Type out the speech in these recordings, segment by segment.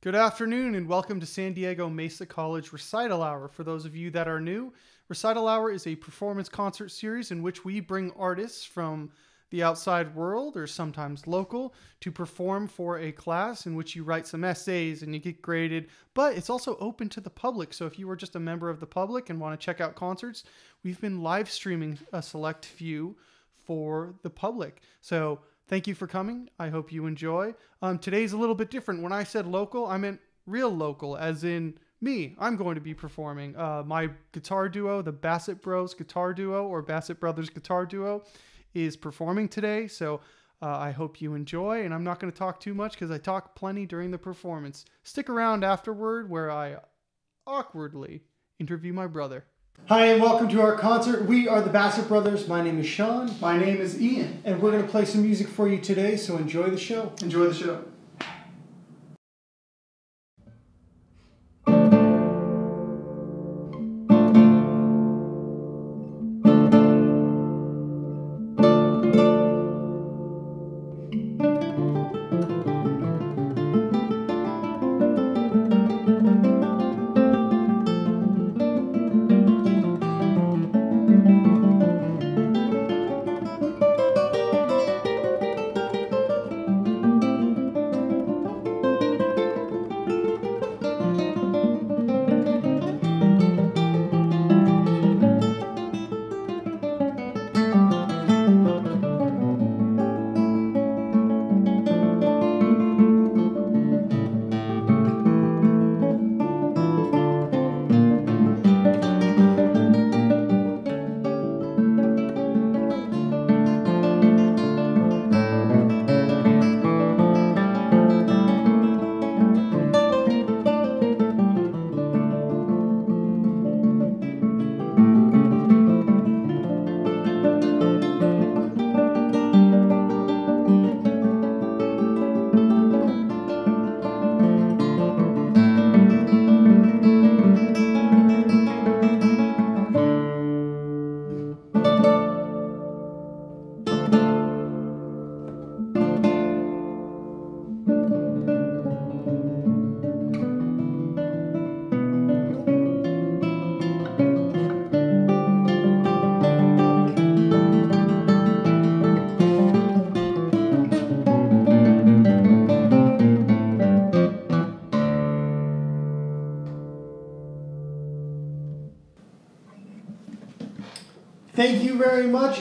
Good afternoon and welcome to San Diego Mesa College Recital Hour. For those of you that are new, Recital Hour is a performance concert series in which we bring artists from the outside world or sometimes local to perform for a class in which you write some essays and you get graded. But it's also open to the public. So if you are just a member of the public and want to check out concerts, we've been live streaming a select few for the public. So thank you for coming. I hope you enjoy. Um, today's a little bit different. When I said local, I meant real local, as in me. I'm going to be performing. Uh, my guitar duo, the Bassett Bros Guitar Duo or Bassett Brothers Guitar Duo, is performing today. So uh, I hope you enjoy. And I'm not going to talk too much because I talk plenty during the performance. Stick around afterward where I awkwardly interview my brother. Hi, and welcome to our concert. We are the Bassett Brothers. My name is Sean, My name is Ian. and we're going to play some music for you today, so enjoy the show. Enjoy the show.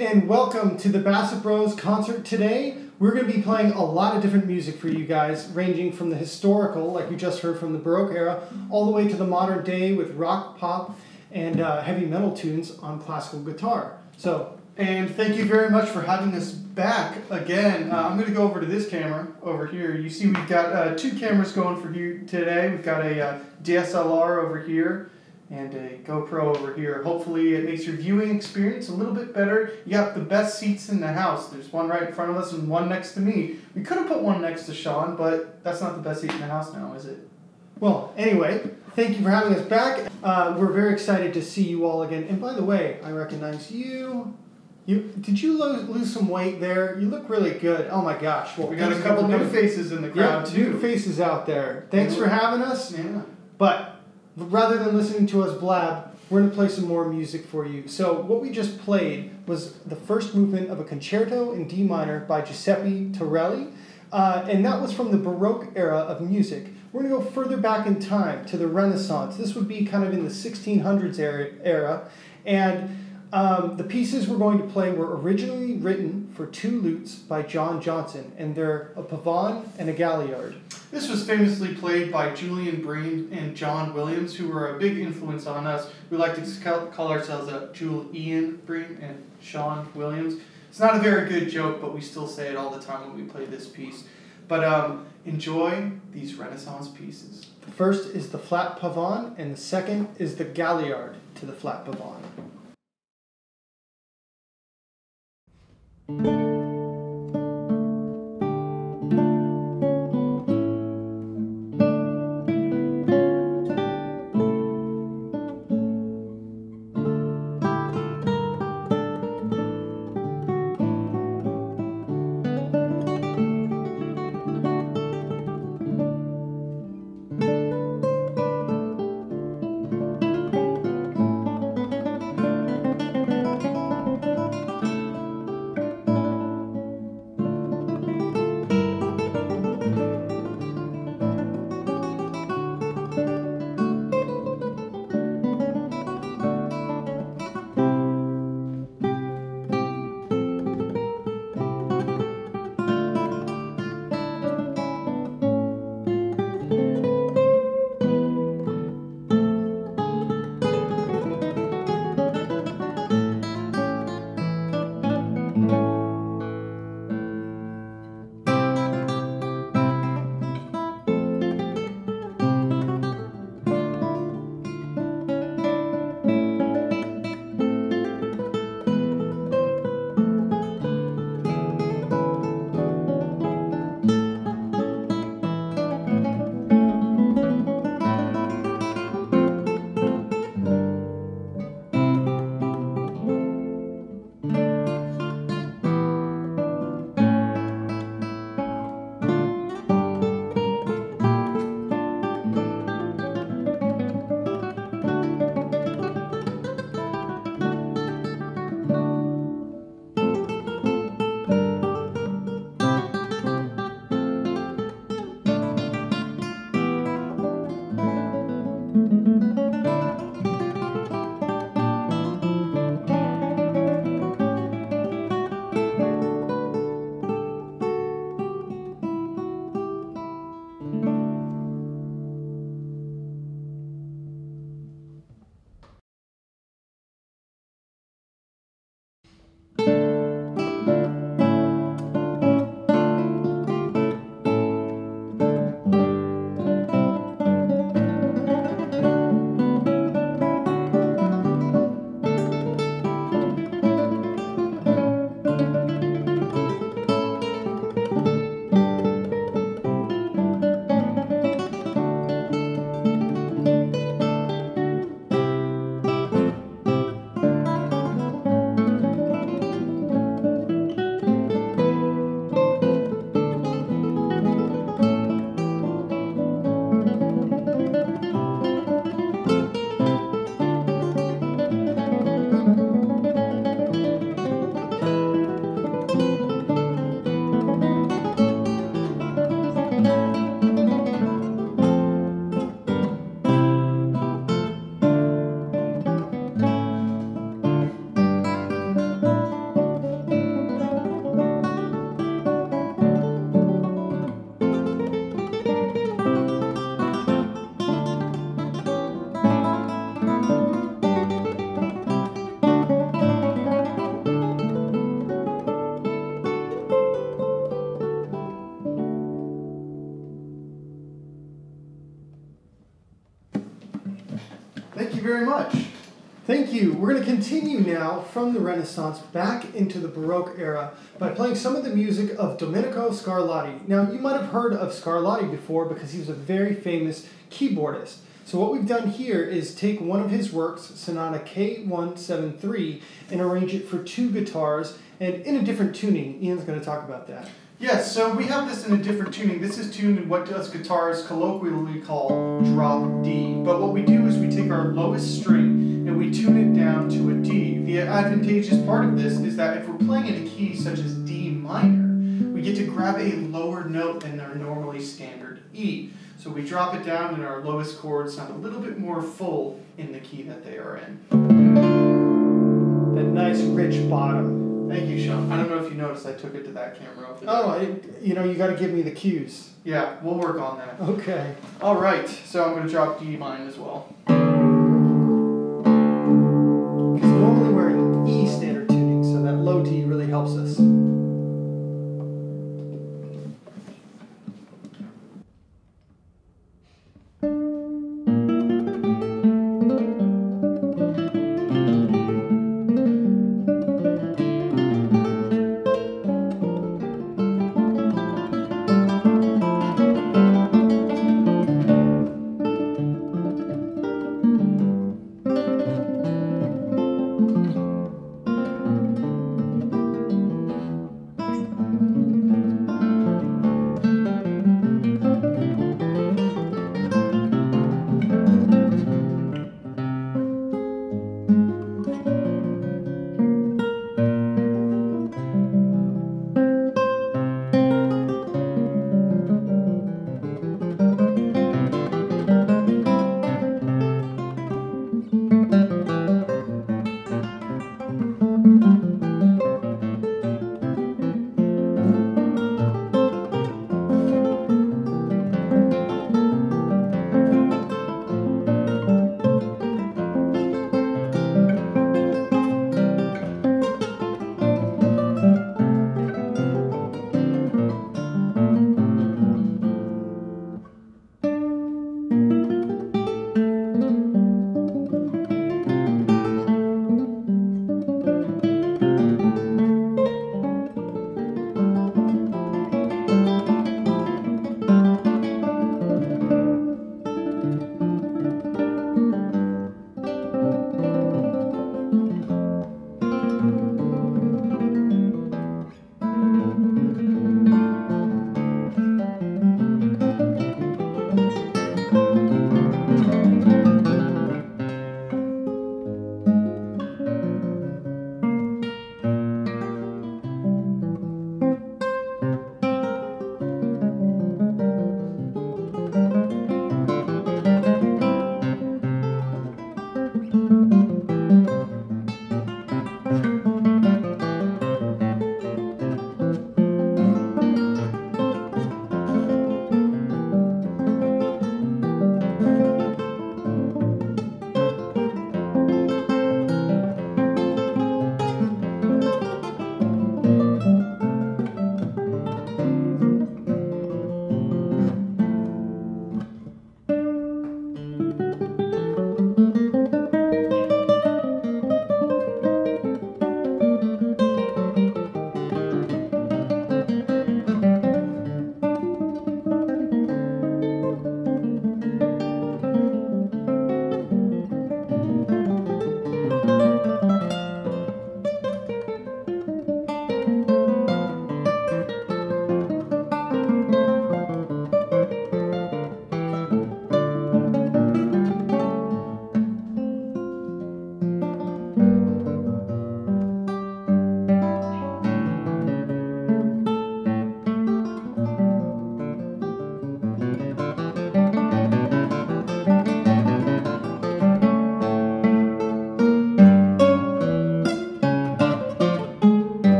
And welcome to the Bassett Bros concert today. We're going to be playing a lot of different music for you guys, ranging from the historical, like you just heard from the Baroque era, all the way to the modern day with rock, pop, and uh, heavy metal tunes on classical guitar. So, And thank you very much for having us back again. Uh, I'm going to go over to this camera over here. You see, we've got uh, two cameras going for you today. We've got a uh, DSLR over here and a GoPro over here. Hopefully, it makes your viewing experience a little bit better. You got the best seats in the house. There's one right in front of us and one next to me. We could have put one next to Sean, but that's not the best seat in the house now, is it? well, anyway, thank you for having us back. Uh, we're very excited to see you all again. And by the way, I recognize you. You did you lose, lose some weight there? You look really good. Oh my gosh! Well, We got a couple new faces in the Yeah, crowd, new faces out there. Thanks for having us. Yeah. But rather than listening to us blab, we're going to play some more music for you. So, what we just played was the first movement of a concerto in D minor by Giuseppe Torelli, uh, and that was from the Baroque era of music. We're going to go further back in time to the Renaissance. This would be kind of in the 1600s era, era and um, the pieces we're going to play were originally written for two lutes by John Johnson, and they're a pavane and a galliard. This was famously played by Julian Bream and John Williams, who were a big influence on us. We like to call ourselves uh, Julian Bream and Sean Williams. It's not a very good joke, but we still say it all the time when we play this piece. But um, enjoy these Renaissance pieces. The first is the flat pavane, and the second is the galliard to the flat pavane. Continue now from the Renaissance back into the Baroque era by playing some of the music of Domenico Scarlatti. Now, you might have heard of Scarlatti before because he was a very famous keyboardist. So what we've done here is take one of his works, Sonata K173, and arrange it for two guitars and in a different tuning. Ian's going to talk about that. Yes, so we have this in a different tuning. This is tuned in what us guitarists colloquially call drop D. But what we do is we take our lowest string and we tune it down to a D. The advantageous part of this is that if we're playing in a key such as D minor, we get to grab a lower note than our normally standard E. So we drop it down and our lowest chords sound a little bit more full in the key that they are in. That nice rich bottom. Thank you, Sean. I don't know if you noticed I took it to that camera. Oh, I, you know, you got to give me the cues. Yeah, we'll work on that. Okay. All right, so I'm going to drop D mine as well. Because normally we're in E standard tuning, so that low D really helps us.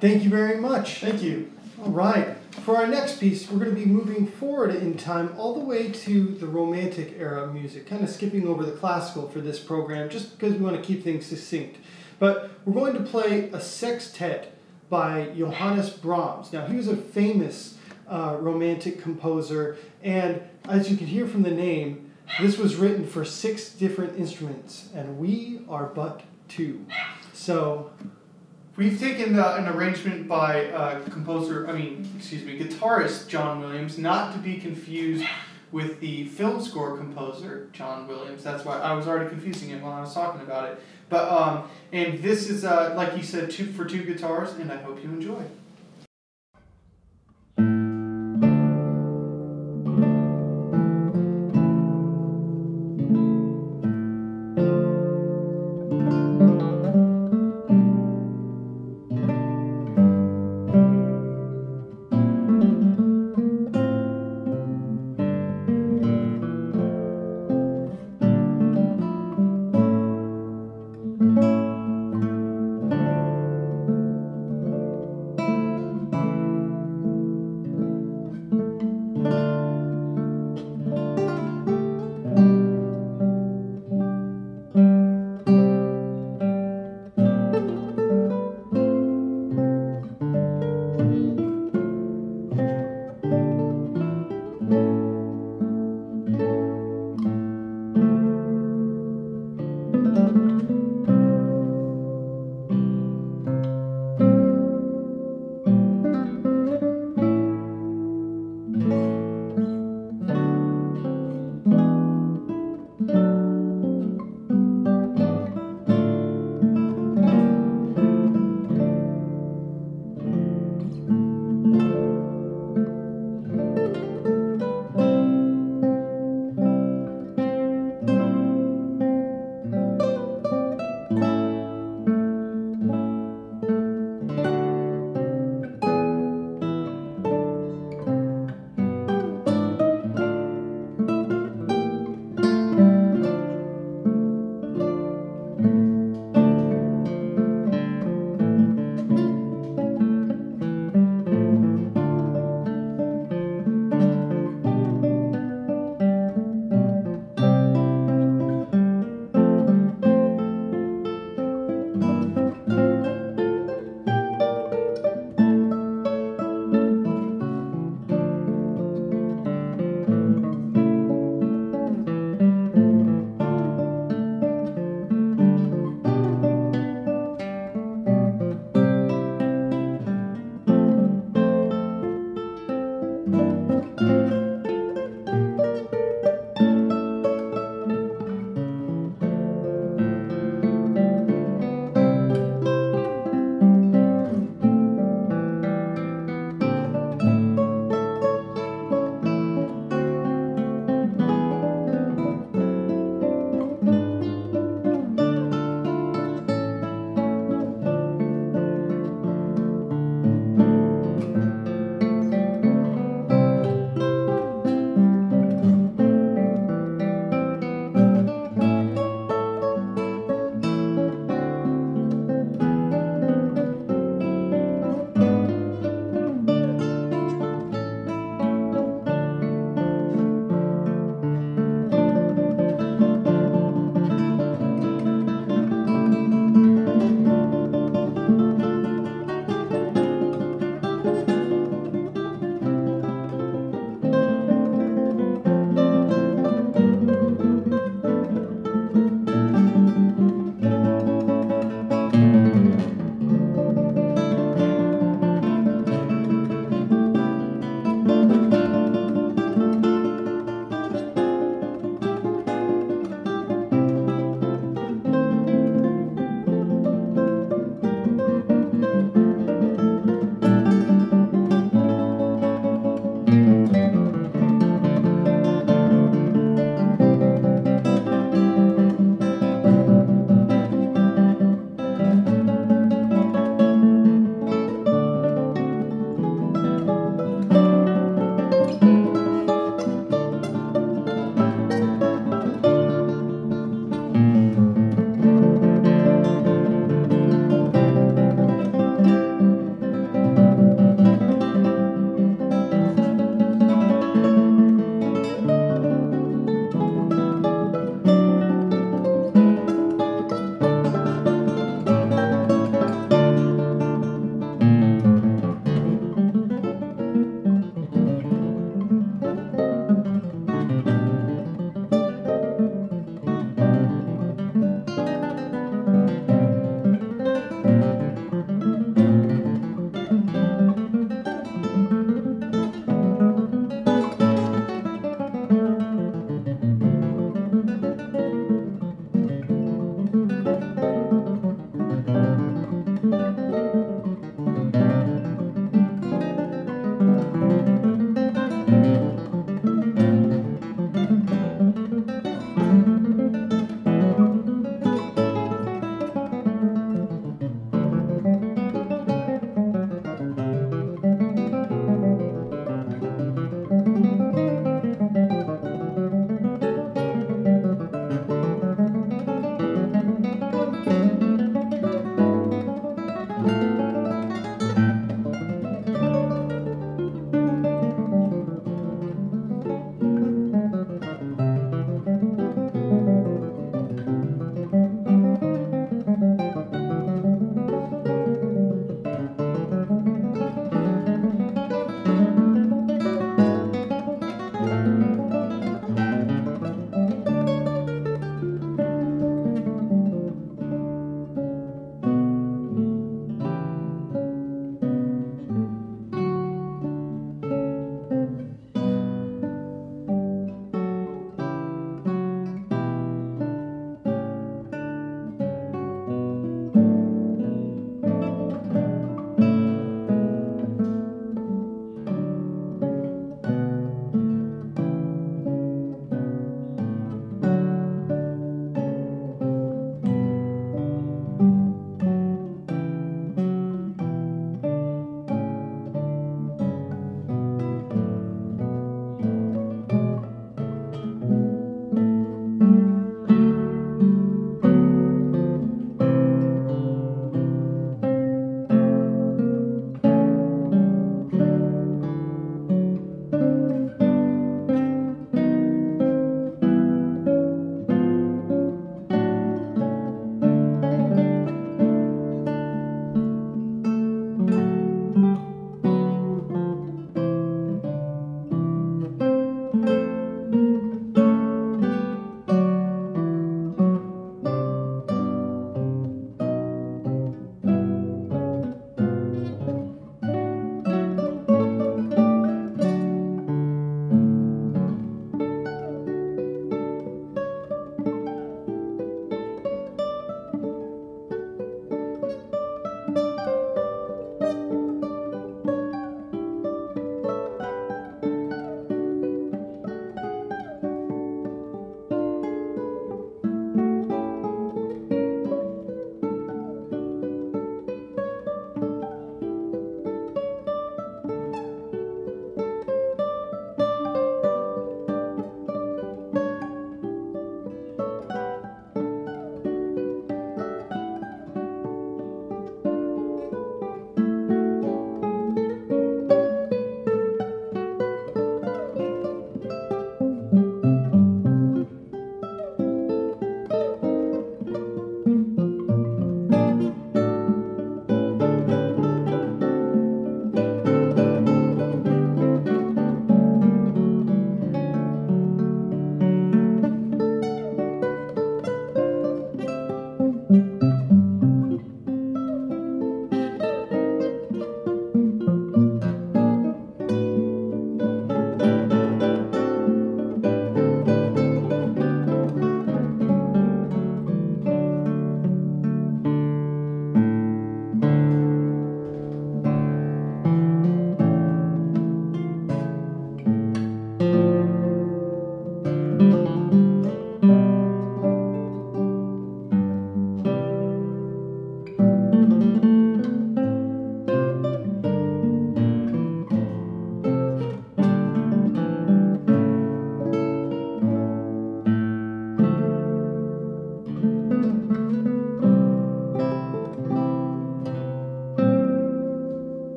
Thank you very much. Thank you. All right. For our next piece, we're going to be moving forward in time all the way to the Romantic era music, kind of skipping over the classical for this program just because we want to keep things succinct. But we're going to play a sextet by Johannes Brahms. Now, he was a famous uh, romantic composer, and as you can hear from the name, this was written for six different instruments, and we are but two. So We've taken an arrangement by uh, composer, I mean, excuse me, guitarist John Williams, not to be confused with the film score composer John Williams. That's why I was already confusing him while I was talking about it. But um, and this is uh, like you said, two for two guitars, and I hope you enjoy.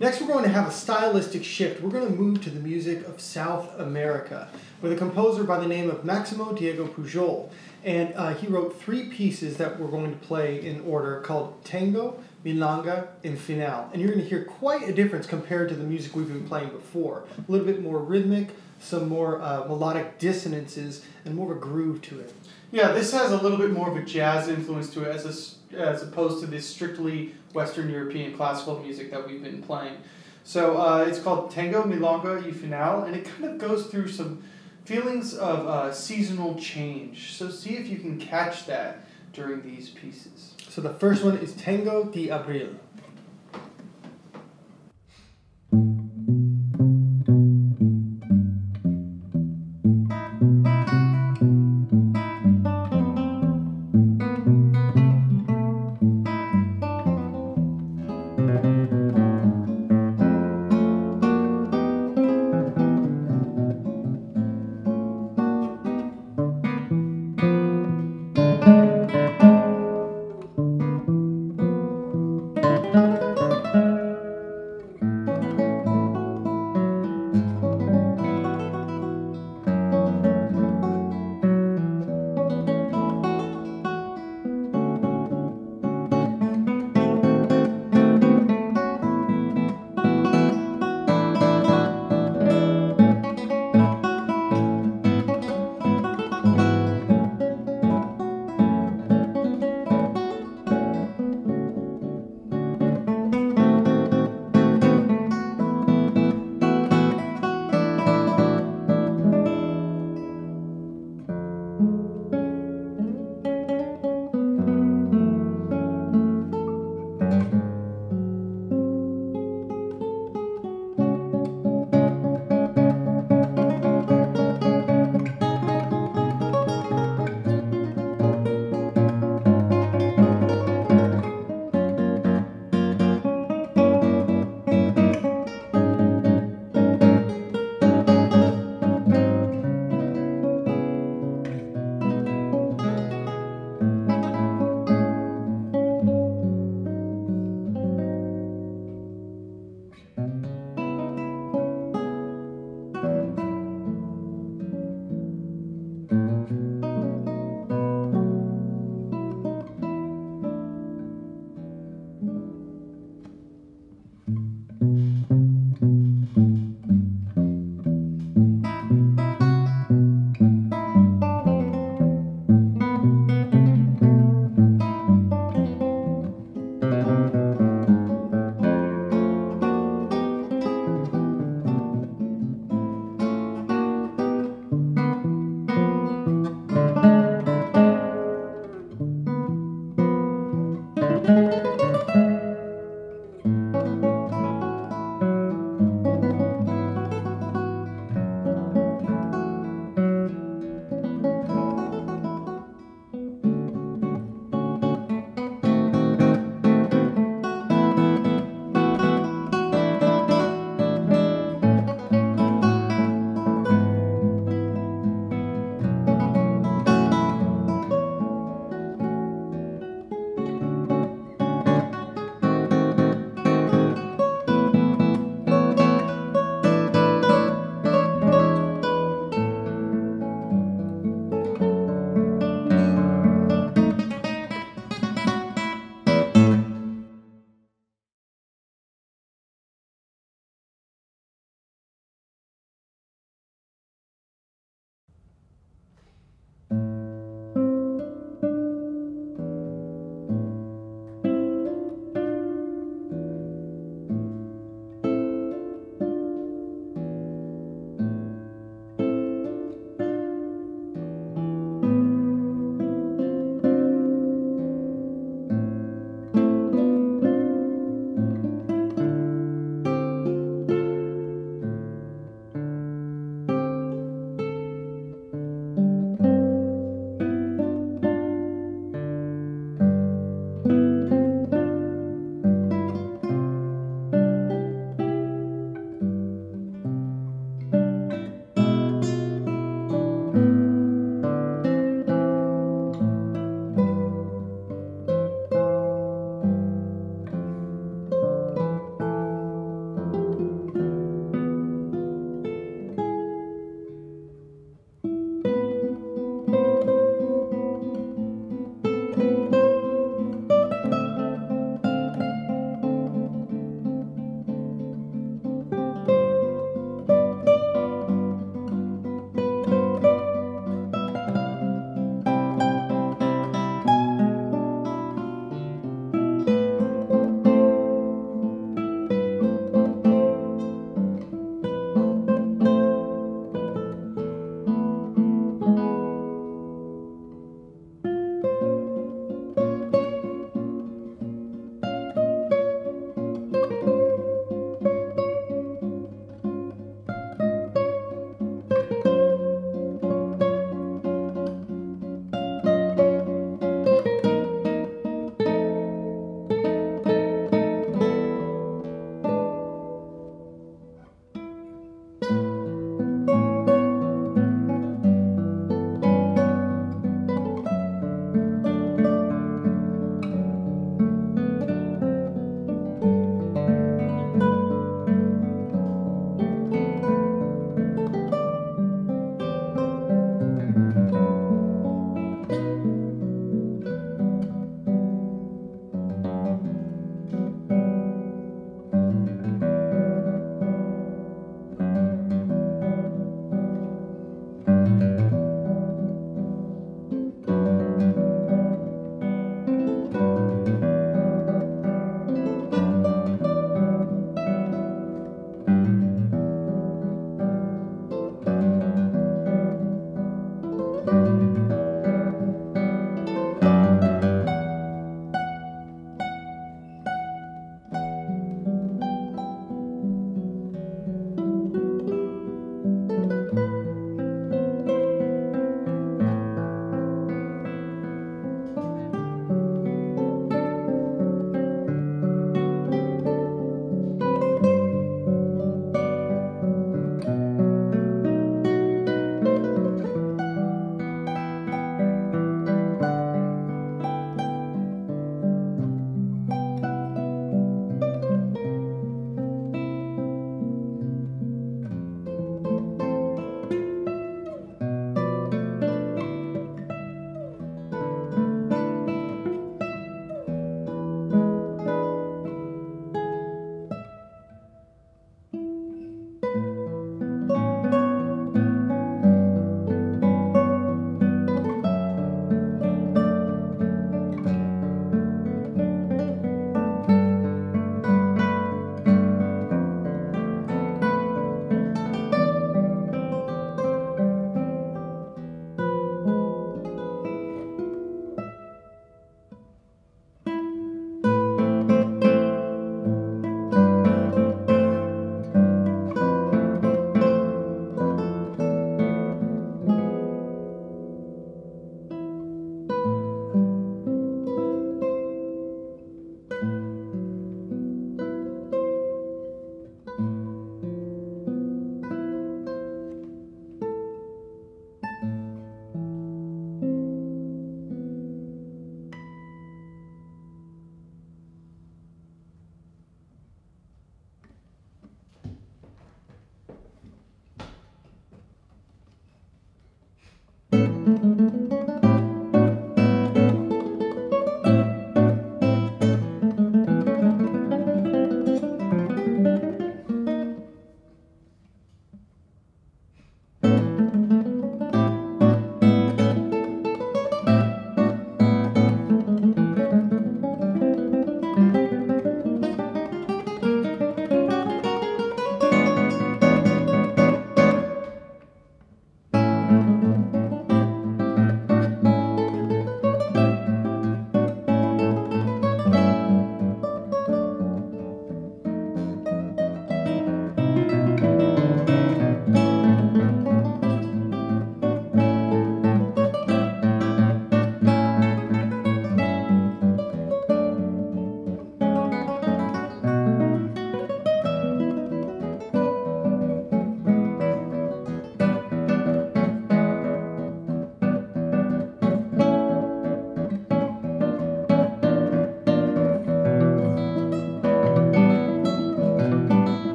Next, we're going to have a stylistic shift. We're going to move to the music of South America with a composer by the name of Maximo Diego Pujol. And uh, he wrote three pieces that we're going to play in order called Tango, Milonga, and Final. And you're going to hear quite a difference compared to the music we've been playing before. A little bit more rhythmic, some more uh, melodic dissonances, and more of a groove to it. Yeah, this has a little bit more of a jazz influence to it as a, as opposed to this strictly Western European classical music that we've been playing. So uh, it's called Tango Milonga y Final, and it kind of goes through some feelings of uh, seasonal change. So see if you can catch that during these pieces. So the first one is Tango de Abril.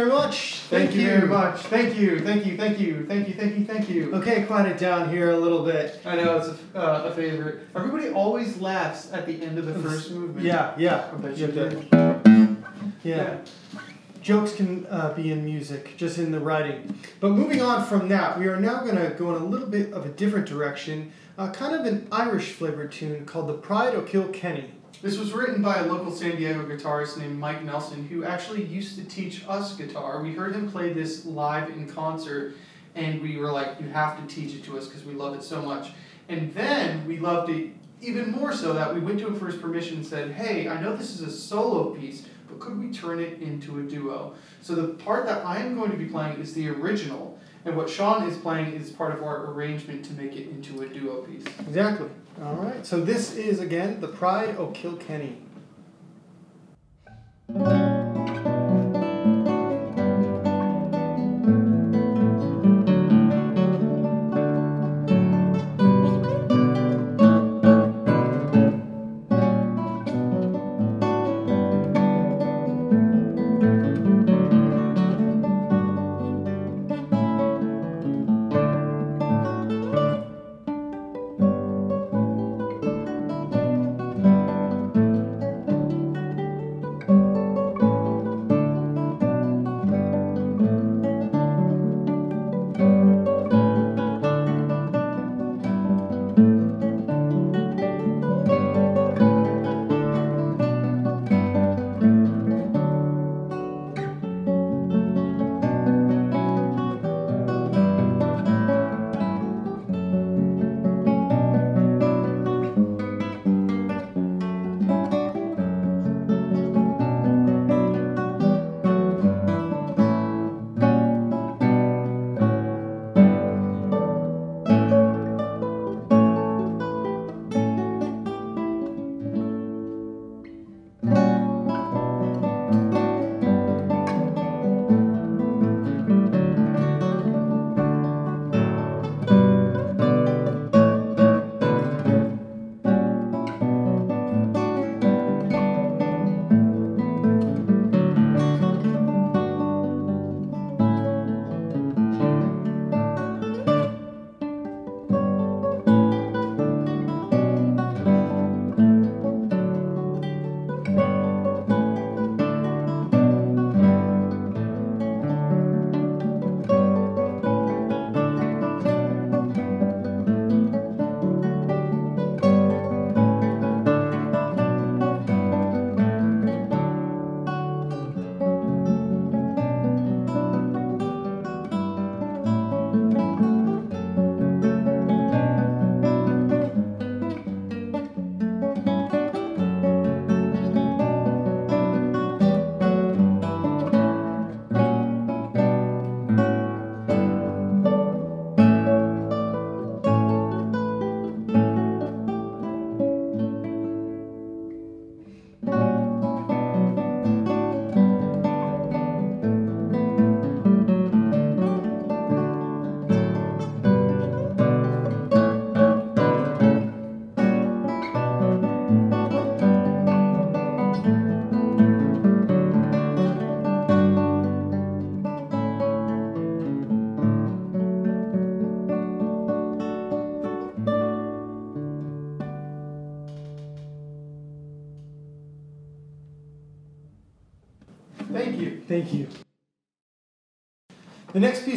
Very much. Thank, you very much. Thank you, thank you, thank you, thank you, thank you, thank you. Okay, quiet it down here a little bit. I know it's a, uh, a favorite. Everybody always laughs at the end of the first movement. Yeah, yeah. I You you have did. to- yeah. Jokes can uh, be in music, just in the writing. But moving on from that, we are now going to go in a little bit of a different direction, uh, kind of an Irish flavored tune called The Pride o' Kilkenny. This was written by a local San Diego guitarist named Mike Nelson, who actually used to teach us guitar. We heard him play this live in concert, and we were like, "You have to teach it to us because we love it so much." And then we loved it even more so that we went to him for his permission and said, "Hey, I know this is a solo piece, but could we turn it into a duo?" So the part that I am going to be playing is the original, and what Sean is playing is part of our arrangement to make it into a duo piece. Exactly. All right. So this is, again, The Pride o' Kilkenny.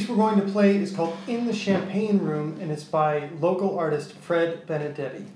Piece we're going to play is called In the Champagne Room, and it's by local artist Fred Benedetti.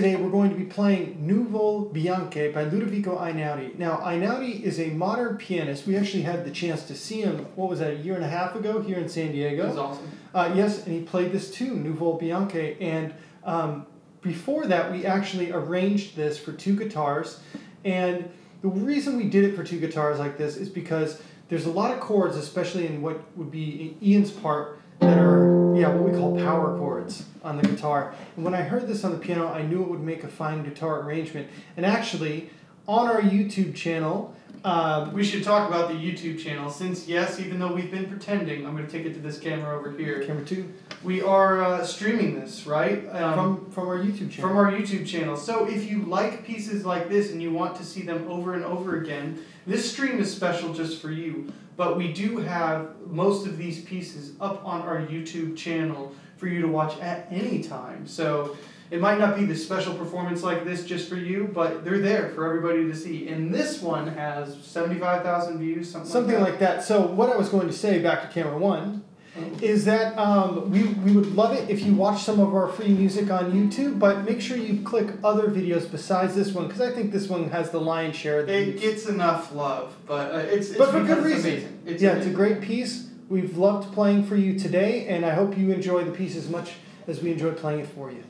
Today, we're going to be playing Nuvole Bianche by Ludovico Einaudi. Now, Einaudi is a modern pianist. We actually had the chance to see him, what was that, a year and a half ago here in San Diego? That's awesome. Uh, yes, and he played this too, Nuvole Bianche. And um, before that, we actually arranged this for two guitars. And the reason we did it for two guitars like this is because there's a lot of chords, especially in what would be Ian's part, that are yeah what we call power chords on the guitar. And when I heard this on the piano, I knew it would make a fine guitar arrangement. And actually, on our YouTube channel. Um, We should talk about the YouTube channel since, yes, even though we've been pretending, I'm going to take it to this camera over here. camera two We are uh, streaming this, right? Um, from from our YouTube channel. from our YouTube channel. So if you like pieces like this and you want to see them over and over again, this stream is special just for you. But we do have most of these pieces up on our YouTube channel for you to watch at any time. So it might not be the special performance like this just for you, but they're there for everybody to see. And this one has 75,000 views, something, something like like that. So what I was going to say back to camera one that. Is that um, we, we would love it if you watch some of our free music on YouTube, but make sure you click other videos besides this one because I think this one has the lion's share It views. gets enough love, but uh, it's, it's But for good reason. It's yeah, amazing. it's a great piece. We've loved playing for you today, and I hope you enjoy the piece as much as we enjoyed playing it for you.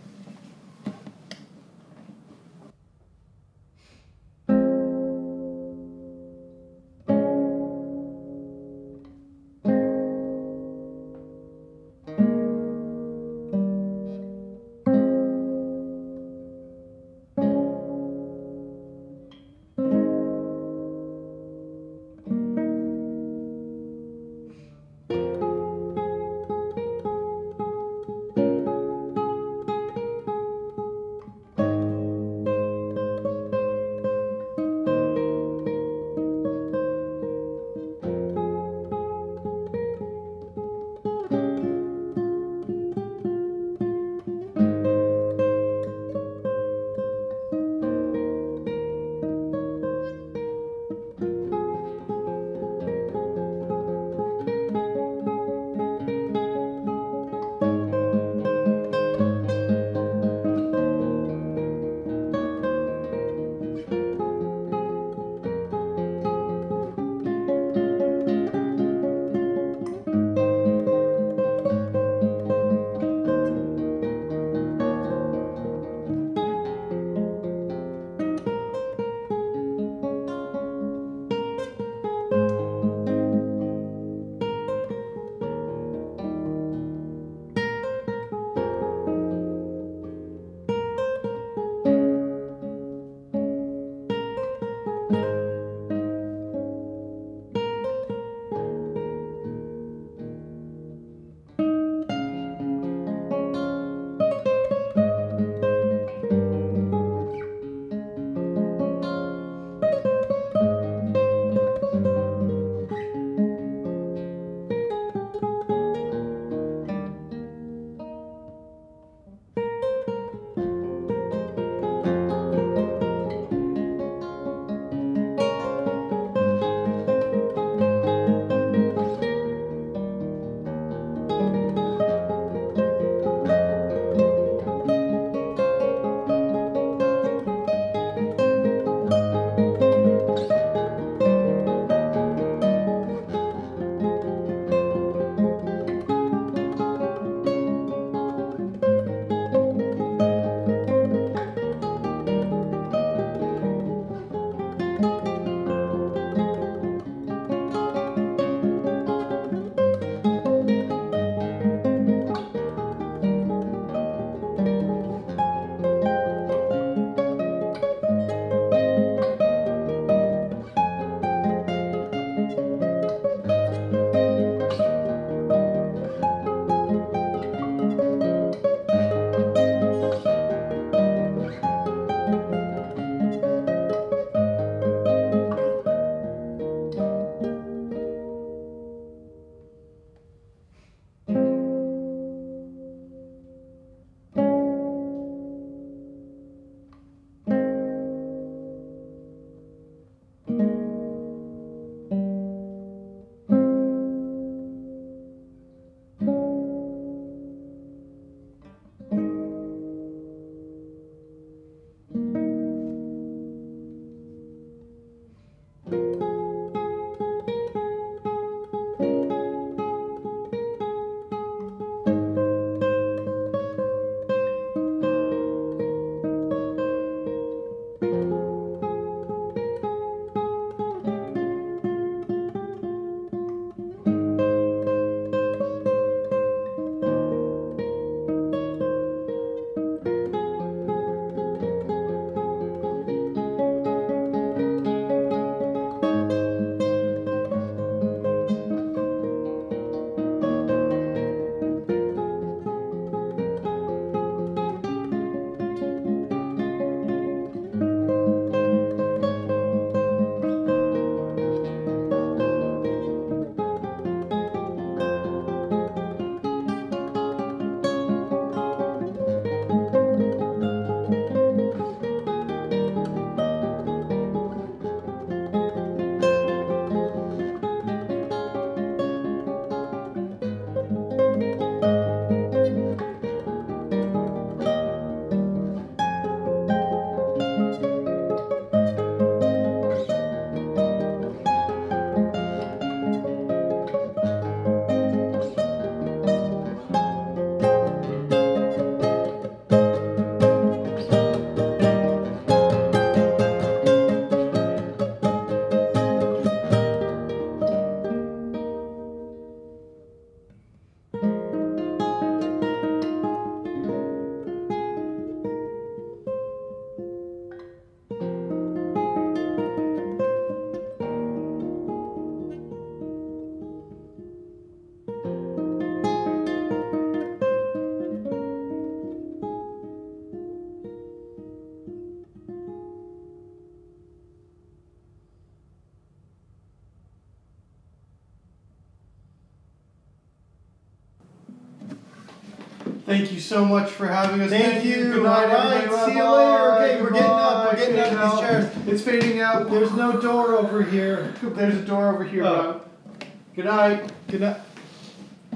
Thank you so much for having us. Thank you. Good night, All right. everybody. See you later. Okay, we're getting up. We're getting out of these chairs. It's fading out. There's no door over here. There's a door over here, Oh. bro. Good night. Good night.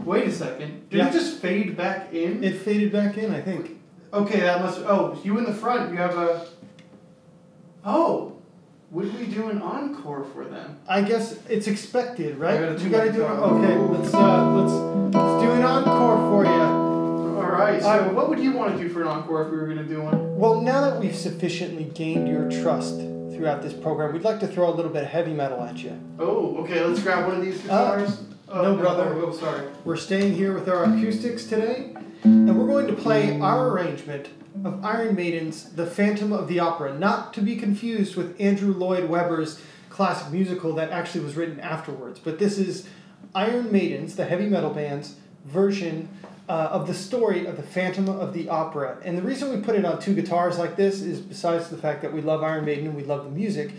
Wait a second. Did Yeah. it just fade back in? It faded back in, I think. okay, that must. Oh, you in the front. You have a. Oh, would we do an encore for them? I guess it's expected, right? I gotta do we gotta do it. Okay, let's uh, let's let's do an encore for you. Right. So, what would you want to do for an encore if we were gonna do one? Well, now that we've sufficiently gained your trust throughout this program, we'd like to throw a little bit of heavy metal at you. Oh, okay. Let's grab one of these uh, guitars. oh, no, brother. Oh, oh, sorry. We're staying here with our acoustics today, and we're going to play our arrangement of Iron Maiden's The Phantom of the Opera, not to be confused with Andrew Lloyd Webber's classic musical that actually was written afterwards. But this is Iron Maiden's, the heavy metal band's, version uh, of the story of The Phantom of the Opera. And the reason we put it on two guitars like this is, besides the fact that we love Iron Maiden and we love the music,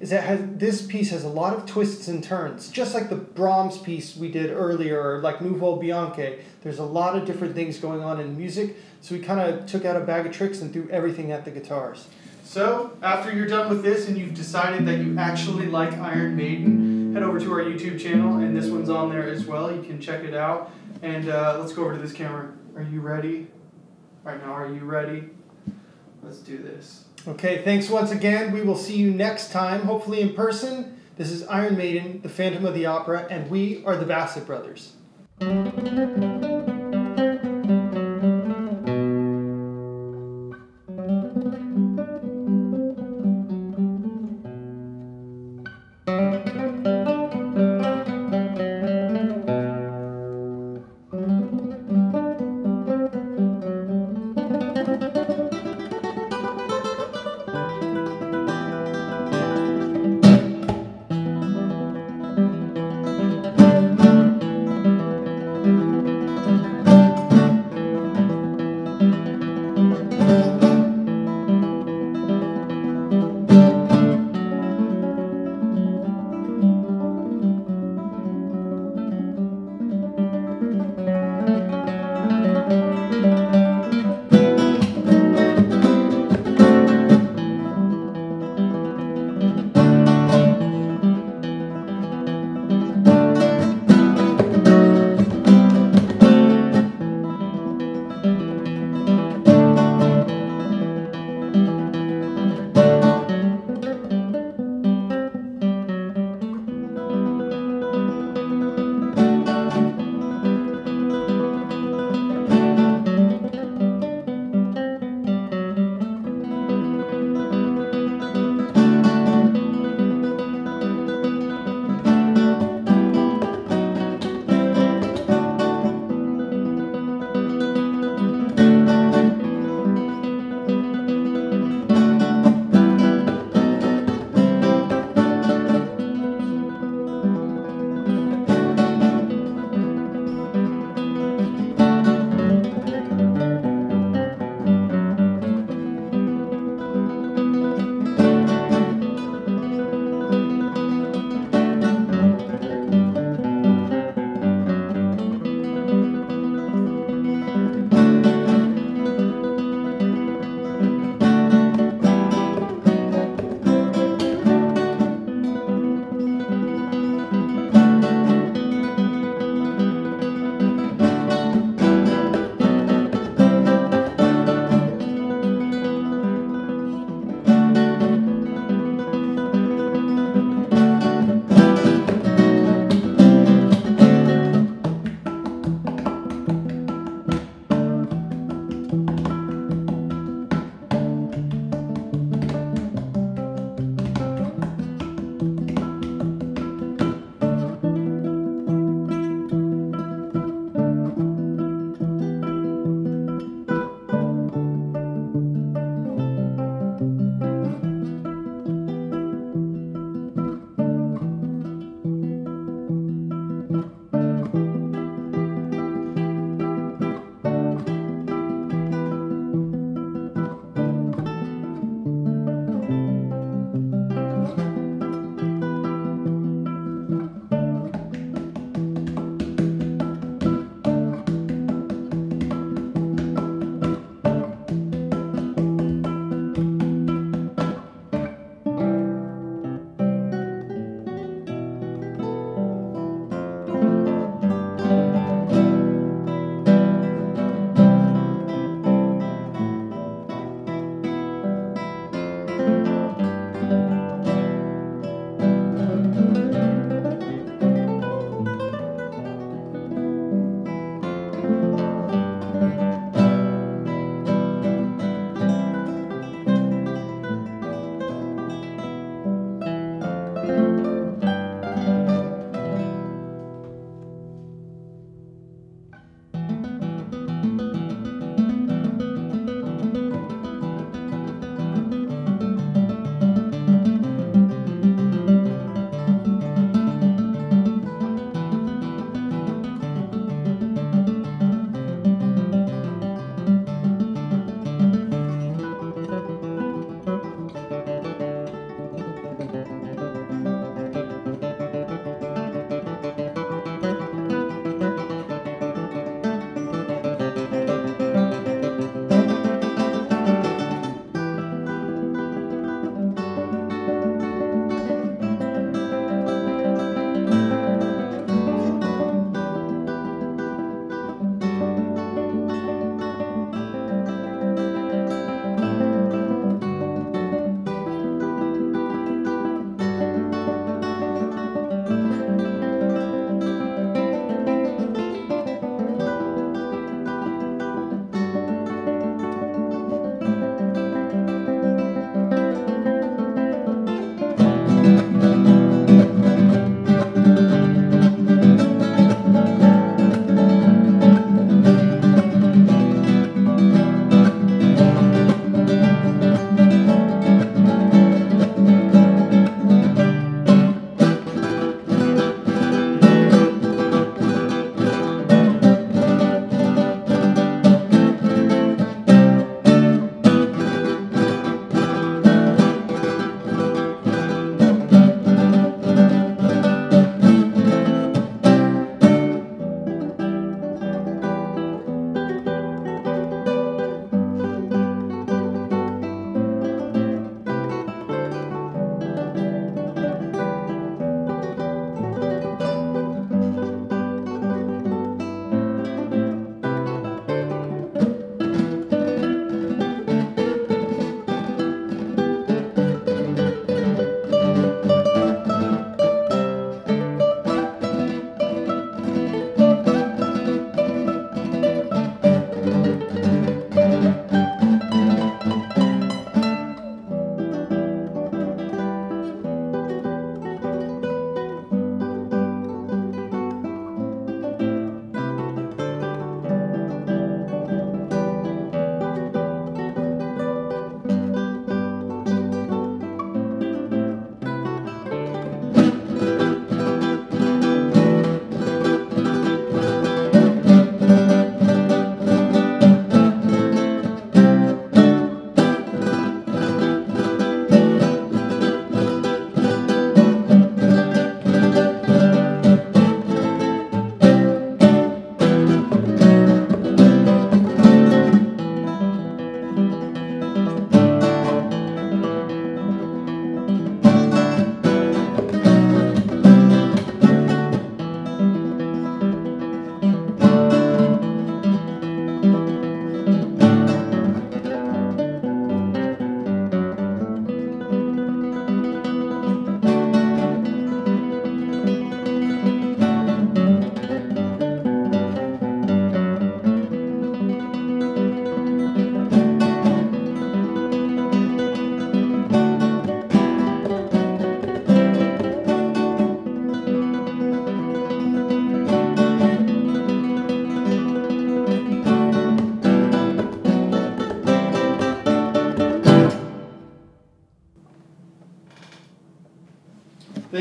is that has, this piece has a lot of twists and turns, just like the Brahms piece we did earlier, or like Nouveau Bianche. There's a lot of different things going on in music, so we kind of took out a bag of tricks and threw everything at the guitars. So, after you're done with this and you've decided that you actually like Iron Maiden, head over to our YouTube channel, and this one's on there as well. You can check it out. And uh, let's go over to this camera. Are you ready? Right now, are you ready? Let's do this. Okay, thanks once again. We will see you next time, hopefully in person. This is Iron Maiden, the Phantom of the Opera, and we are the Bassett Brothers.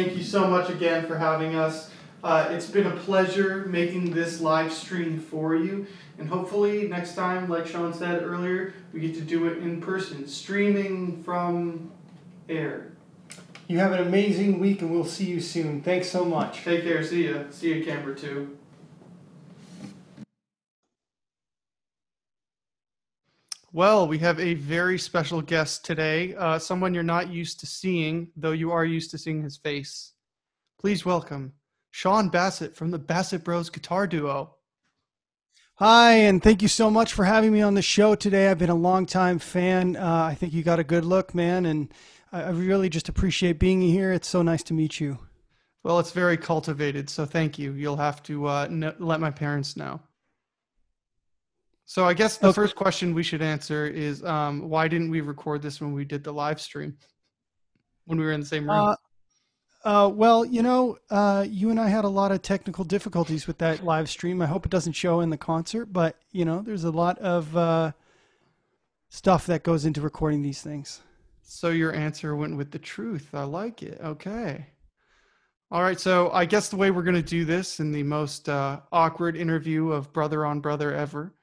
Thank you so much again for having us. Uh, it's been a pleasure making this live stream for you. And hopefully, next time, like Sean said earlier, we get to do it in person, streaming from air. You have an amazing week, and we'll see you soon. Thanks so much. Take care. See ya. See you, Camber, too. Well, we have a very special guest today, uh, someone you're not used to seeing, though you are used to seeing his face. Please welcome Sean Bassett from the Bassett Bros Guitar Duo. Hi, and thank you so much for having me on the show today. I've been a long-time fan. Uh, I think you got a good look, man, and I really just appreciate being here. It's so nice to meet you. Well, it's very cultivated, so thank you. You'll have to uh, kn- let my parents know. So I guess the Okay. first question we should answer is um, why didn't we record this when we did the live stream? When we were in the same room? Uh, uh, well, you know, uh, you and I had a lot of technical difficulties with that live stream. I hope it doesn't show in the concert, but you know, there's a lot of uh, stuff that goes into recording these things. So your answer went with the truth. I like it. Okay. All right. So I guess the way we're going to do this in the most uh, awkward interview of brother on brother ever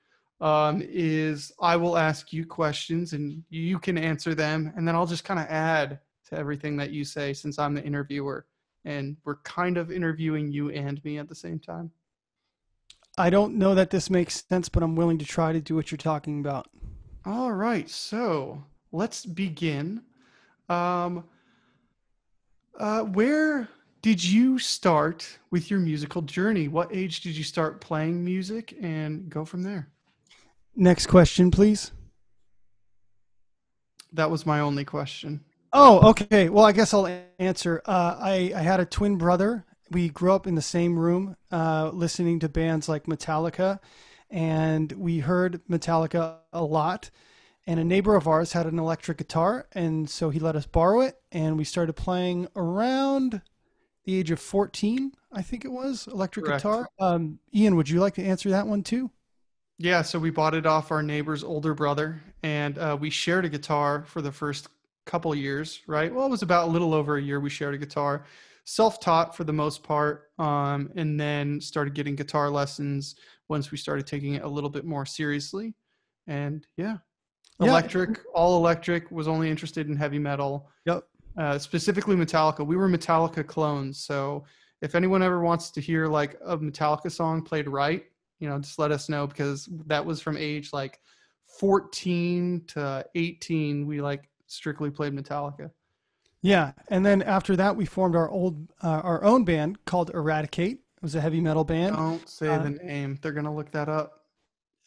um, is I will ask you questions and you can answer them. And then I'll just kind of add to everything that you say since I'm the interviewer. And we're kind of interviewing you and me at the same time. I don't know that this makes sense, but I'm willing to try to do what you're talking about. All right, so let's begin. Um, uh, where did you start with your musical journey? What age did you start playing music and go from there? Next question, please. That was my only question. Oh, okay. Well, I guess I'll answer. Uh, I, I had a twin brother. We grew up in the same room, uh, listening to bands like Metallica, and we heard Metallica a lot. And a neighbor of ours had an electric guitar, and so he let us borrow it, and we started playing around the age of 14, I think it was, electric Correct. guitar. Um, Ian, would you like to answer that one too? Yeah, so we bought it off our neighbor's older brother, and uh, we shared a guitar for the first couple years, right? Well, it was about a little over a year we shared a guitar, self-taught for the most part, um, and then started getting guitar lessons once we started taking it a little bit more seriously. And yeah, Yeah. electric, all electric. Was only interested in heavy metal, Yep. uh, specifically Metallica. We were Metallica clones, so if anyone ever wants to hear like a Metallica song played right, you know, just let us know because that was from age like 14 to 18. We like strictly played Metallica. Yeah, and then after that, we formed our old uh, our own band called Eradicate. It was a heavy metal band. Don't say uh, the name; they're gonna look that up.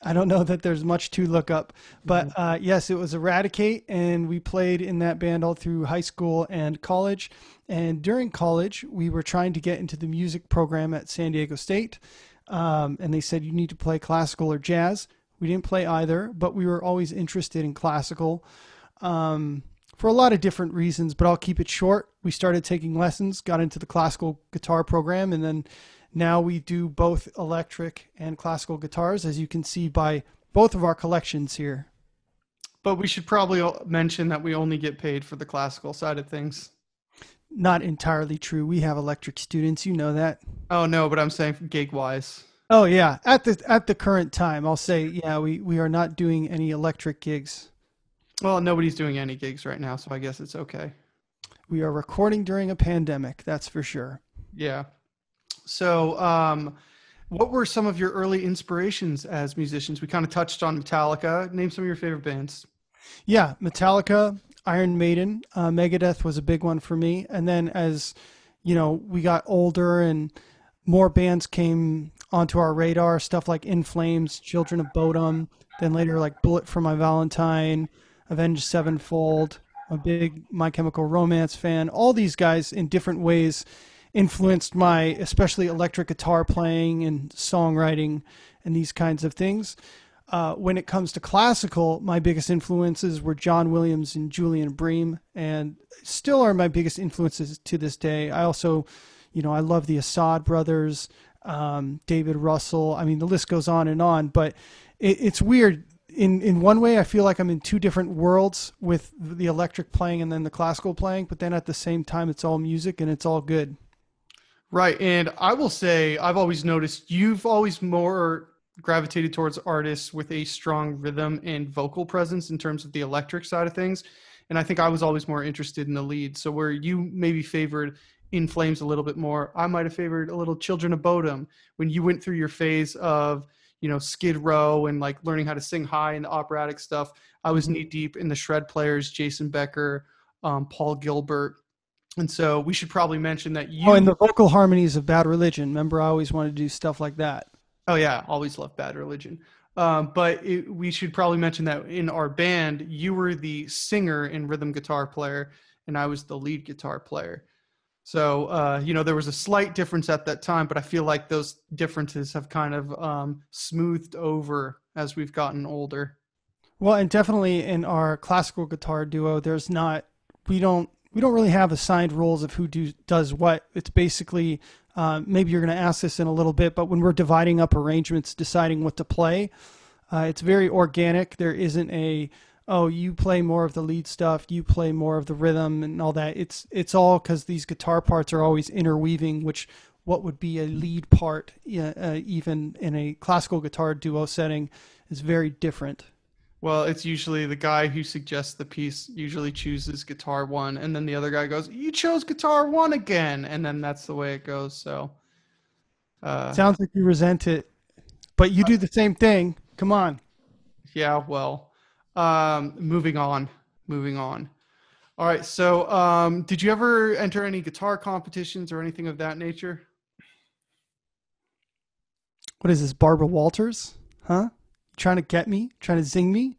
I don't know that there's much to look up, but uh, yes, it was Eradicate, and we played in that band all through high school and college. And during college, we were trying to get into the music program at San Diego State, um, and they said you need to play classical or jazz. We didn't play either, but we were always interested in classical um, for a lot of different reasons. But I'll keep it short. We started taking lessons, got into the classical guitar program, and then now we do both electric and classical guitars, as you can see by both of our collections here. But we should probably mention that we only get paid for the classical side of things. Not entirely true. We have electric students, you know that. Oh no, but I'm saying gig wise. Oh yeah, at the at the current time, I'll say yeah, we we are not doing any electric gigs. Well, nobody's doing any gigs right now, so I guess it's okay. We are recording during a pandemic, that's for sure. Yeah. So, um, what were some of your early inspirations as musicians? We kind of touched on Metallica. Name some of your favorite bands. Yeah, Metallica, Iron Maiden, uh, Megadeth was a big one for me. And then as you know, we got older and more bands came onto our radar, stuff like In Flames, Children of Bodom, then later like Bullet for My Valentine, Avenged Sevenfold. A big My Chemical Romance fan. All these guys in different ways influenced my especially electric guitar playing and songwriting and these kinds of things. Uh, when it comes to classical, my biggest influences were John Williams and Julian Bream, and still are my biggest influences to this day. I also, you know, I love the Assad brothers, um, David Russell. I mean, the list goes on and on. But it, it's weird in in one way, I feel like I'm in two different worlds with the electric playing and then the classical playing. But then at the same time, it's all music and it's all good. Right, and I will say I've always noticed you've always more gravitated towards artists with a strong rhythm and vocal presence in terms of the electric side of things. And I think I was always more interested in the lead. So where you maybe favored In Flames a little bit more, I might have favored a little Children of Bodom when you went through your phase of you know Skid Row and like learning how to sing high and the operatic stuff. I was knee deep in the shred players, Jason Becker, um, Paul Gilbert. And so we should probably mention that you. Oh, and the vocal harmonies of Bad Religion. Remember, I always wanted to do stuff like that. Oh yeah, always loved Bad Religion. Um, but it, we should probably mention that in our band, you were the singer and rhythm guitar player, and I was the lead guitar player. So uh, you know there was a slight difference at that time, but I feel like those differences have kind of um, smoothed over as we've gotten older. Well, and definitely in our classical guitar duo, there's not we don't we don't really have assigned roles of who do does what. It's basically uh, maybe you're going to ask this in a little bit, but when we're dividing up arrangements, deciding what to play, uh, it's very organic. There isn't a oh you play more of the lead stuff, you play more of the rhythm and all that. It's it's all because these guitar parts are always interweaving, which what would be a lead part, uh, even in a classical guitar duo setting, is very different. Well, it's usually the guy who suggests the piece usually chooses guitar one, and then the other guy goes, "You chose guitar one again," and then that's the way it goes. So, uh, sounds like you resent it, but you do the same thing. Come on. Yeah. Well, um, moving on. Moving on. All right. So, um, did you ever enter any guitar competitions or anything of that nature? What is this, Barbara Walters? Huh? Trying to get me, trying to zing me.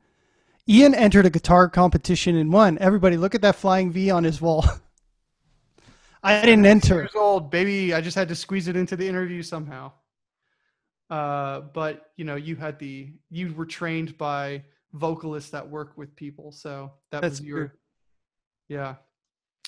Ian entered a guitar competition and won. Everybody, look at that flying V on his wall. I didn't enter. Years old, baby. I just had to squeeze it into the interview somehow. Uh, but you know, you had the you were trained by vocalists that work with people, so that That's was your. True. Yeah.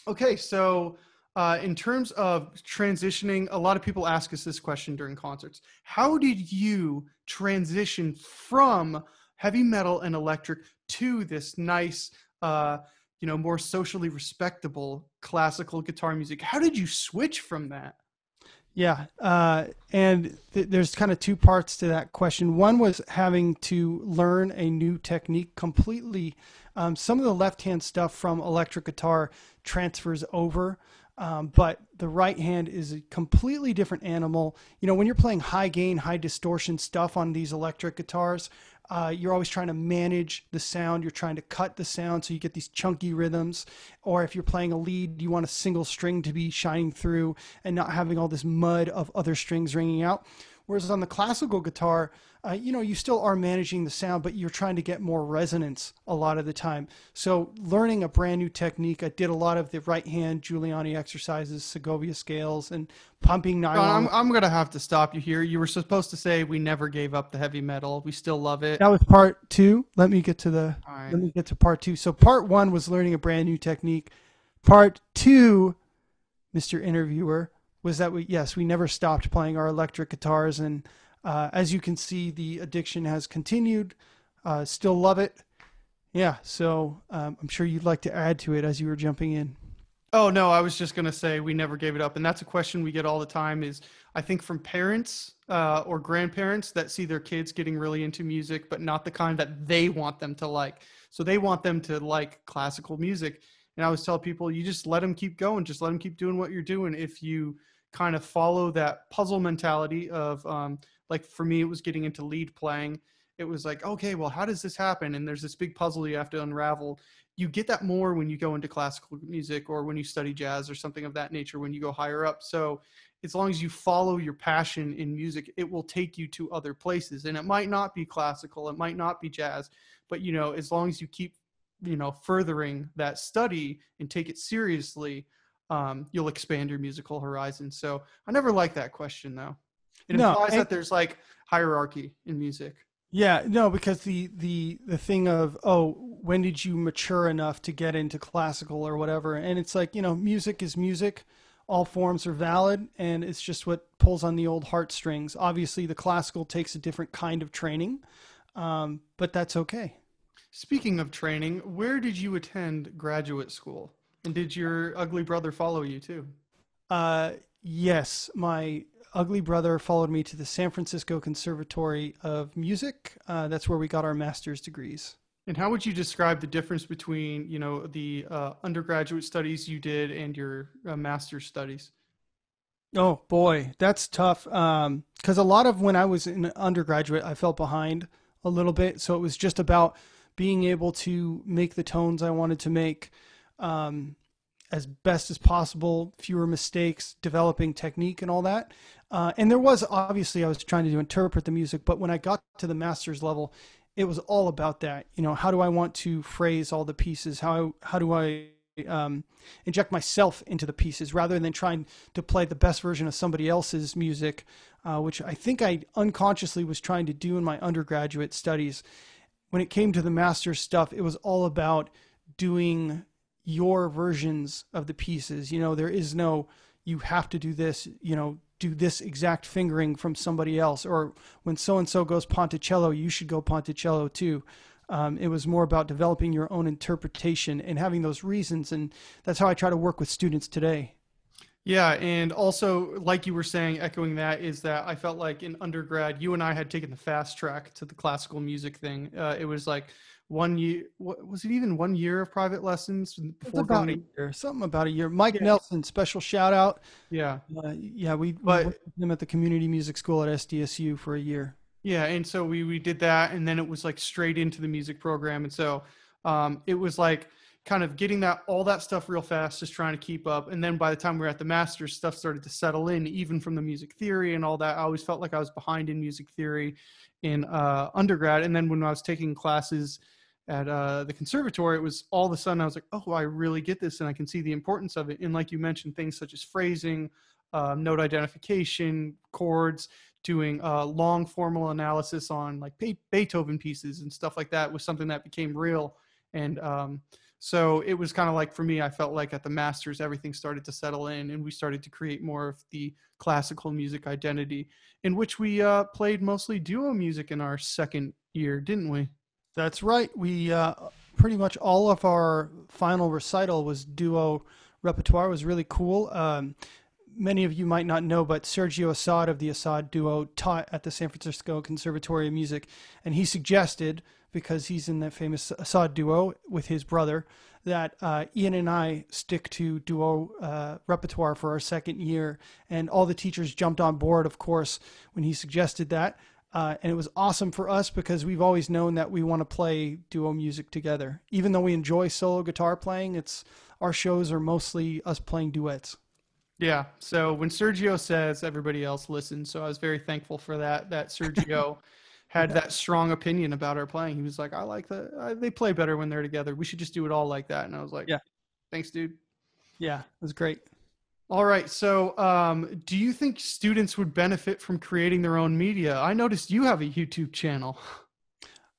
Okay, so uh, in terms of transitioning, a lot of people ask us this question during concerts. How did you transition from heavy metal and electric to this nice, uh, you know, more socially respectable classical guitar music? How did you switch from that? Yeah, uh, and th- there's kind of two parts to that question. One was having to learn a new technique completely. Um, some of the left hand stuff from electric guitar transfers over. Um, but the right hand is a completely different animal. You know, when you're playing high gain, high distortion stuff on these electric guitars, uh, you're always trying to manage the sound. You're trying to cut the sound so you get these chunky rhythms. Or if you're playing a lead, you want a single string to be shining through and not having all this mud of other strings ringing out. Whereas on the classical guitar, uh, you know, you still are managing the sound, but you're trying to get more resonance a lot of the time. So learning a brand new technique, I did a lot of the right hand Giuliani exercises, Segovia scales, and pumping nylon. I'm, I'm going to have to stop you here. You were supposed to say we never gave up the heavy metal. We still love it. That was part two. Let me get to the, right. let me get to part two. So part one was learning a brand new technique. Part two, Mr. Interviewer, was that we, yes, we never stopped playing our electric guitars and, uh, as you can see, the addiction has continued. Uh, still love it. Yeah, so um, I'm sure you'd like to add to it as you were jumping in. Oh no, I was just gonna say we never gave it up, and that's a question we get all the time. Is I think from parents uh, or grandparents that see their kids getting really into music, but not the kind that they want them to like. So they want them to like classical music, and I always tell people, you just let them keep going, just let them keep doing what you're doing. If you kind of follow that puzzle mentality of um, like for me it was getting into lead playing. It was like okay well how does this happen? And there's this big puzzle you have to unravel. You get that more when you go into classical music or when you study jazz or something of that nature when you go higher up. So as long as you follow your passion in music it will take you to other places. And it might not be classical it might not be jazz but you know as long as you keep you know furthering that study and take it seriously um, you'll expand your musical horizon so i never like that question though it no, implies and, that there's like hierarchy in music. Yeah, no, because the the the thing of oh, when did you mature enough to get into classical or whatever? And it's like you know, music is music. All forms are valid, and it's just what pulls on the old heartstrings. Obviously, the classical takes a different kind of training. um, but that's okay. Speaking of training, where did you attend graduate school? And did your ugly brother follow you too? Uh, yes, my ugly brother followed me to the San Francisco Conservatory of Music. Uh, that's where we got our master's degrees. And how would you describe the difference between, you know, the uh, undergraduate studies you did and your uh, master's studies? Oh boy, that's tough. Um, because a lot of when I was in undergraduate, I felt behind a little bit. So it was just about being able to make the tones I wanted to make, um, as best as possible, fewer mistakes, developing technique and all that. Uh, and there was obviously I was trying to interpret the music, but when I got to the master's level, it was all about that. You know, how do I want to phrase all the pieces? How how do I um, inject myself into the pieces rather than trying to play the best version of somebody else's music, uh, which I think I unconsciously was trying to do in my undergraduate studies. When it came to the master's stuff, it was all about doing your versions of the pieces. You know, there is no you have to do this. You know, do this exact fingering from somebody else, or when so and so goes Ponticello, you should go Ponticello too. Um, it was more about developing your own interpretation and having those reasons, and that's how I try to work with students today. Yeah, and also, like you were saying, echoing that is that I felt like in undergrad, you and I had taken the fast track to the classical music thing. Uh, it was like one year was it even one year of private lessons before about going a year? something about a year. Mike yeah. nelson special shout out. Yeah. Uh, yeah we, but, we him at the community music school at sdsu for a year. Yeah and so we we did that and then it was like straight into the music program and so um, it was like kind of getting that all that stuff real fast just trying to keep up and then by the time we were at the masters stuff started to settle in even from the music theory and all that. I always felt like i was behind in music theory in uh, undergrad and then when i was taking classes at uh, the conservatory, it was all of a sudden I was like, oh, I really get this, and I can see the importance of it. And like you mentioned, things such as phrasing, uh, note identification, chords, doing uh, long formal analysis on like Beethoven pieces and stuff like that was something that became real. And um, so it was kind of like for me, I felt like at the masters, everything started to settle in, and we started to create more of the classical music identity, in which we uh, played mostly duo music in our second year, didn't we? That's right. We uh, pretty much all of our final recital was duo repertoire. It was really cool. Um, many of you might not know, but Sergio Assad of the Assad Duo taught at the San Francisco Conservatory of Music, and he suggested, because he's in the famous Assad Duo with his brother, that uh, Ian and I stick to duo uh, repertoire for our second year. And all the teachers jumped on board, of course, when he suggested that. Uh, and it was awesome for us because we've always known that we want to play duo music together. Even though we enjoy solo guitar playing, it's our shows are mostly us playing duets. Yeah. So when Sergio says everybody else listens, so I was very thankful for that. That Sergio had that strong opinion about our playing. He was like, "I like that. They play better when they're together. We should just do it all like that." And I was like, "Yeah, thanks, dude." Yeah, it was great. All right. So, um, do you think students would benefit from creating their own media? I noticed you have a YouTube channel.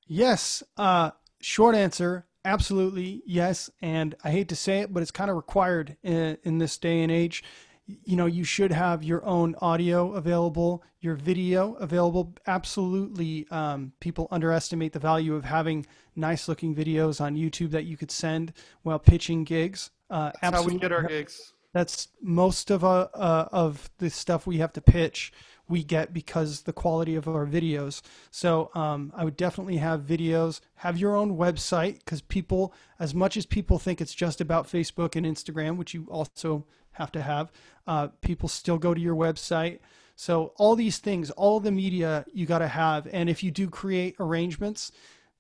Yes. Uh, short answer absolutely yes. And I hate to say it, but it's kind of required in, in this day and age. You know, you should have your own audio available, your video available. Absolutely. Um, people underestimate the value of having nice looking videos on YouTube that you could send while pitching gigs. Uh, That's how we get our gigs that's most of uh, uh, of the stuff we have to pitch we get because the quality of our videos. So um, I would definitely have videos. Have your own website because people, as much as people think it's just about Facebook and Instagram, which you also have to have, uh, people still go to your website. So all these things, all the media you got to have. And if you do create arrangements,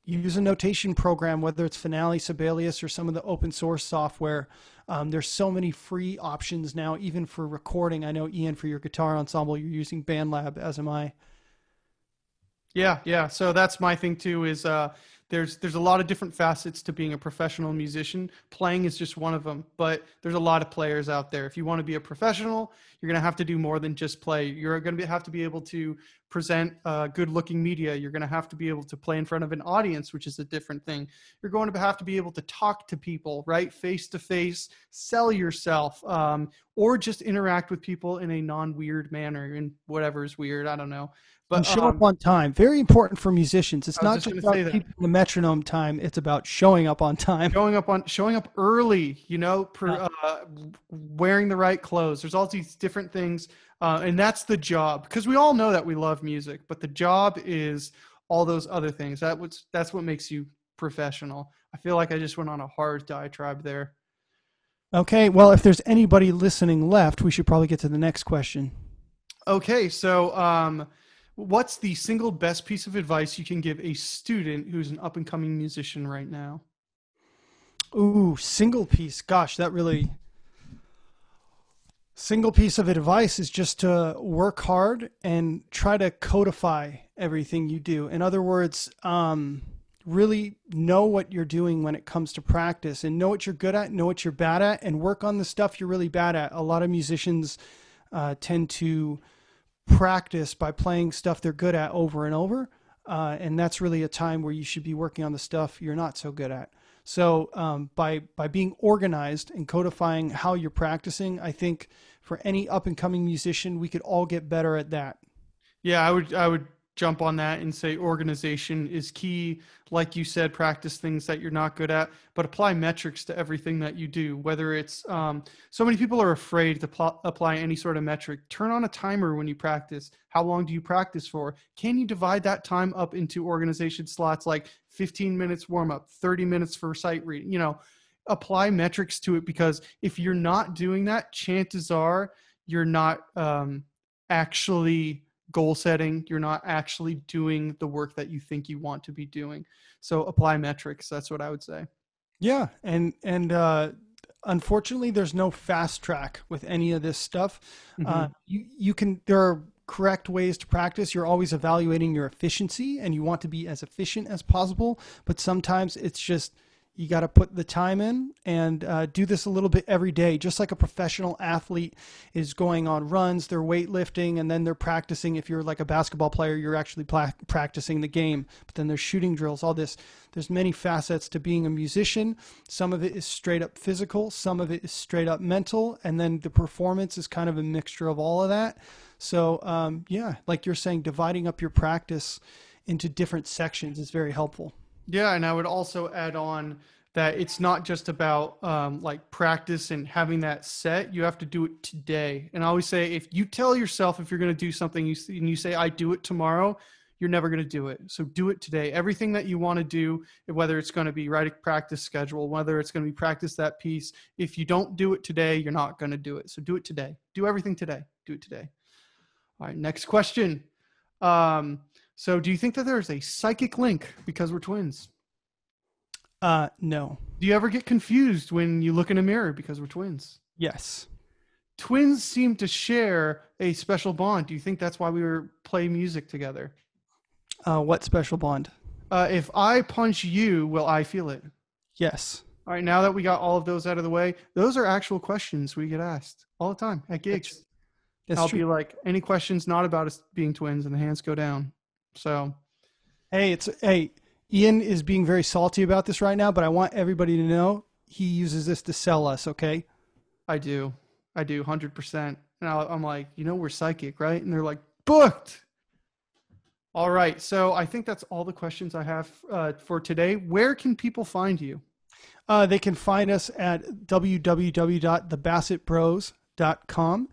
use a notation program, whether it's Finale, Sibelius, or some of the open source software. Um, there's so many free options now, even for recording. I know Ian, for your guitar ensemble, you're using BandLab, as am I. Yeah, yeah. So that's my thing too. Is uh, there's there's a lot of different facets to being a professional musician. Playing is just one of them, but there's a lot of players out there. If you want to be a professional, you're going to have to do more than just play. You're going to have to be able to present uh, good-looking media. You're going to have to be able to play in front of an audience, which is a different thing. You're going to have to be able to talk to people, right, face to face, sell yourself, um, or just interact with people in a non-weird manner, and whatever is weird, I don't know. But and show um, up on time. Very important for musicians. It's not just, just about keeping the metronome time. It's about showing up on time. Showing up on showing up early. You know, per, uh, wearing the right clothes. There's all these different things, uh, and that's the job. Because we all know that we love music, but the job is all those other things. That was that's what makes you professional. I feel like I just went on a hard diatribe there. Okay, well, if there's anybody listening left, we should probably get to the next question. Okay, so um, what's the single best piece of advice you can give a student who's an up and coming musician right now? Ooh, single piece. Gosh, that really. Single piece of advice is just to work hard and try to codify everything you do. In other words, um, really know what you're doing when it comes to practice and know what you're good at, know what you're bad at, and work on the stuff you're really bad at. A lot of musicians uh, tend to practice by playing stuff they're good at over and over. Uh, and that's really a time where you should be working on the stuff you're not so good at. So um, by by being organized and codifying how you're practicing, I think for any up and coming musician, we could all get better at that. Yeah, I would I would jump on that and say organization is key. Like you said, practice things that you're not good at, but apply metrics to everything that you do. Whether it's um, so many people are afraid to pl- apply any sort of metric. Turn on a timer when you practice. How long do you practice for? Can you divide that time up into organization slots like 15 minutes warm up, 30 minutes for sight reading? You know, apply metrics to it because if you're not doing that, chances are you're not um, actually goal setting you're not actually doing the work that you think you want to be doing. So apply metrics that's what i would say. Yeah and and uh unfortunately there's no fast track with any of this stuff. Mm-hmm. uh you you can there are correct ways to practice. You're always evaluating your efficiency and you want to be as efficient as possible but sometimes it's just you got to put the time in and uh, do this a little bit every day, just like a professional athlete is going on runs, they're weightlifting, and then they're practicing. If you're like a basketball player, you're actually pla- practicing the game, but then there's shooting drills, all this. There's many facets to being a musician. Some of it is straight up physical, some of it is straight up mental, and then the performance is kind of a mixture of all of that. So, um, yeah, like you're saying, dividing up your practice into different sections is very helpful. Yeah, and I would also add on that it's not just about um, like practice and having that set. You have to do it today. And I always say, if you tell yourself if you're going to do something, you and you say, "I do it tomorrow," you're never going to do it. So do it today. Everything that you want to do, whether it's going to be write a practice schedule, whether it's going to be practice that piece, if you don't do it today, you're not going to do it. So do it today. Do everything today. Do it today. All right. Next question. Um, so, do you think that there's a psychic link because we're twins? Uh, no. Do you ever get confused when you look in a mirror because we're twins? Yes. Twins seem to share a special bond. Do you think that's why we were play music together? Uh, what special bond? Uh, if I punch you, will I feel it? Yes. All right. Now that we got all of those out of the way, those are actual questions we get asked all the time at gigs. That's, that's I'll true. be like, any questions not about us being twins, and the hands go down. So, hey, it's hey, Ian is being very salty about this right now, but I want everybody to know he uses this to sell us. Okay. I do, I do, hundred percent. And I'm like, you know, we're psychic, right? And they're like, booked. All right. So I think that's all the questions I have uh, for today. Where can people find you? Uh, they can find us at www.thebassettbros.com.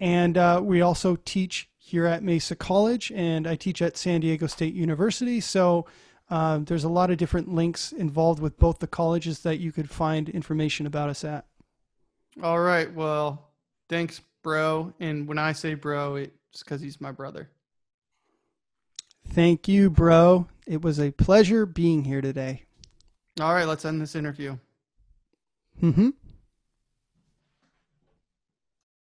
And uh, we also teach here at Mesa College, and I teach at San Diego State University. So uh, there's a lot of different links involved with both the colleges that you could find information about us at. All right. Well, thanks, bro. And when I say bro, it's because he's my brother. Thank you, bro. It was a pleasure being here today. All right. Let's end this interview. Mm hmm.